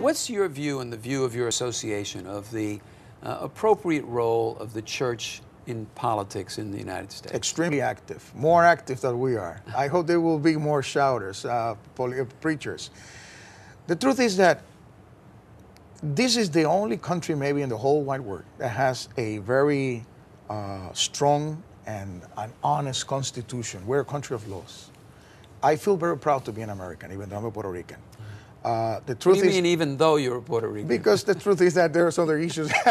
What's your view and the view of your association of the uh, appropriate role of the church in politics in the United States? Extremely active, more active than we are. I hope there will be more shouters, uh, preachers. The truth is that this is the only country, maybe in the whole wide world, that has a very uh, strong and an honest constitution. We're a country of laws. I feel very proud to be an American, even though I'm a Puerto Rican. Uh, the truth what do you is, mean, even though you're a Puerto Rican? Because the truth is that there there's other issues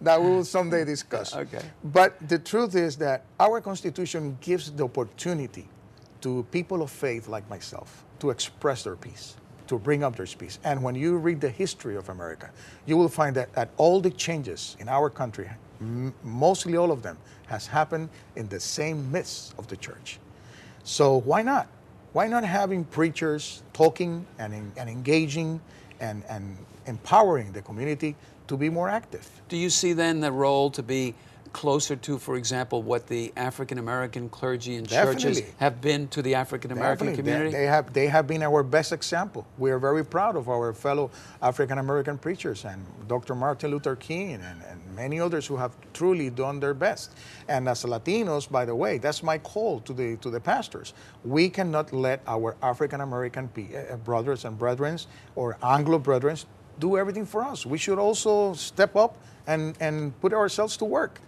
that we will someday discuss. Okay. But the truth is that our Constitution gives the opportunity to people of faith like myself to express their peace, to bring up their peace. And when you read the history of America, you will find that, that all the changes in our country, mostly all of them, has happened in the same midst of the church. So why not? Why not having preachers talking and, and engaging and, and empowering the community to be more active? Do you see then the role to be closer to, for example, what the African American clergy and Definitely. churches have been to the African American community? They, they, have, they have been our best example. We are very proud of our fellow African American preachers and Dr. Martin Luther King and, and many others who have truly done their best. And as Latinos, by the way, that's my call to the, to the pastors. We cannot let our African American uh, brothers and brethren or Anglo brethren do everything for us. We should also step up and, and put ourselves to work.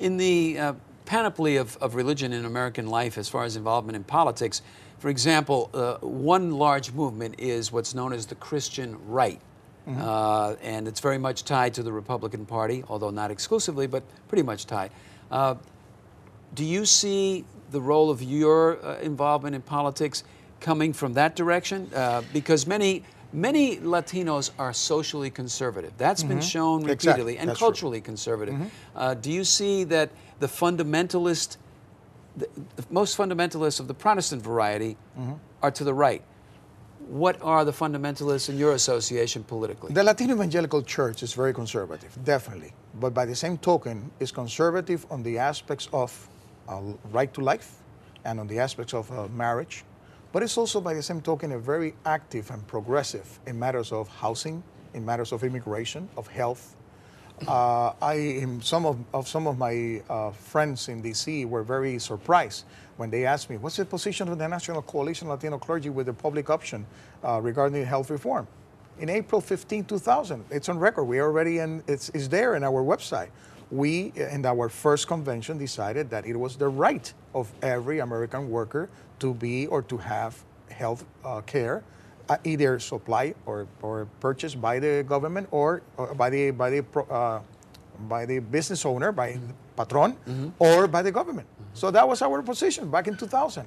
In the uh, panoply of, of religion in American life, as far as involvement in politics, for example, uh, one large movement is what's known as the Christian right. Mm -hmm. uh, and it's very much tied to the Republican Party, although not exclusively, but pretty much tied. Uh, do you see the role of your uh, involvement in politics coming from that direction? Uh, because many many Latinos are socially conservative. That's mm -hmm. been mm-hmm. shown repeatedly, exactly. and That's culturally true. conservative. Mm -hmm. uh, do you see that the fundamentalist, the, the, most fundamentalists of the Protestant variety mm -hmm. are to the right? What are the fundamentalists in your association politically? The Latino Evangelical Church is very conservative, definitely. But by the same token, is conservative on the aspects of uh, right to life and on the aspects of uh, marriage but it's also, by the same token, a very active and progressive in matters of housing, in matters of immigration, of health. Uh, I, some of, of, some of my uh, friends in DC were very surprised when they asked me, what's the position of the National Coalition of Latino Clergy with the public option uh, regarding health reform? In April 15, 2000, it's on record. We already, in, it's, it's there in our website. We, in our first convention, decided that it was the right of every American worker to be or to have health uh, care, uh, either supplied or, or purchased by the government or, or by the by the uh, by the business owner, by the patron, mm-hmm. or by the government. Mm-hmm. So that was our position back in 2000.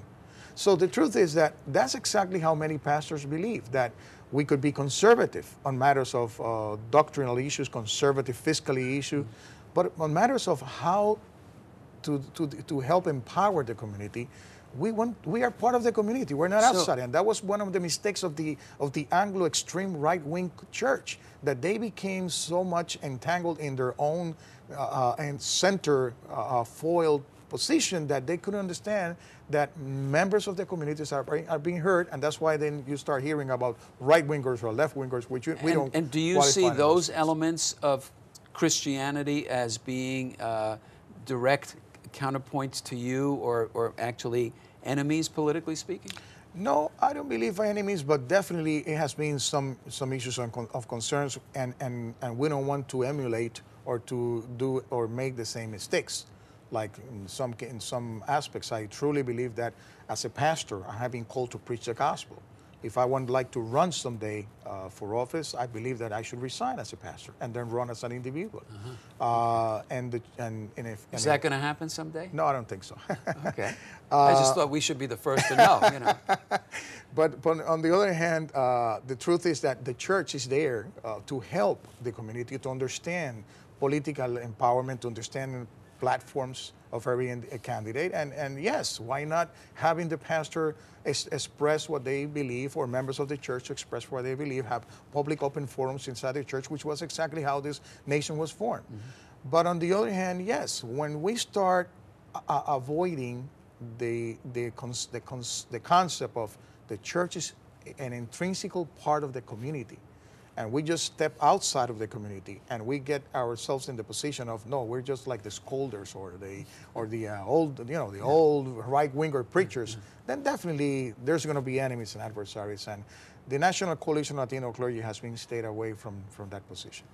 So the truth is that that's exactly how many pastors believe that we could be conservative on matters of uh, doctrinal issues, conservative fiscally issues, mm-hmm. But on matters of how to, to, to help empower the community, we want we are part of the community. We're not so, outside, and that was one of the mistakes of the of the Anglo extreme right wing church that they became so much entangled in their own uh, uh and center uh, uh, foiled position that they couldn't understand that members of the communities are, are being hurt, and that's why then you start hearing about right wingers or left wingers, which you, we and, don't. And do you see those elements of Christianity as being uh, direct counterpoints to you or, or actually enemies, politically speaking? No, I don't believe enemies, but definitely it has been some, some issues of concerns, and, and, and we don't want to emulate or to do or make the same mistakes. Like in some, in some aspects, I truly believe that as a pastor, I have been called to preach the gospel if I would like to run someday uh, for office, I believe that I should resign as a pastor and then run as an individual. Uh-huh. Uh, and, the, and, and, if and is that going to happen someday? No, I don't think so. okay. Uh, I just thought we should be the first to know. You know. but, but on the other hand, uh, the truth is that the church is there uh, to help the community to understand political empowerment, to understand platforms of every candidate. And, and yes, why not having the pastor es- express what they believe or members of the church express what they believe, have public open forums inside the church, which was exactly how this nation was formed. Mm-hmm. But on the other hand, yes, when we start uh, avoiding the, the, cons- the, cons- the concept of the church is an intrinsical part of the community, and we just step outside of the community and we get ourselves in the position of no, we're just like the scolders or the or the uh, old you know the old right winger preachers, then definitely there's going to be enemies and adversaries, and the National Coalition of Latino Clergy has been stayed away from from that position.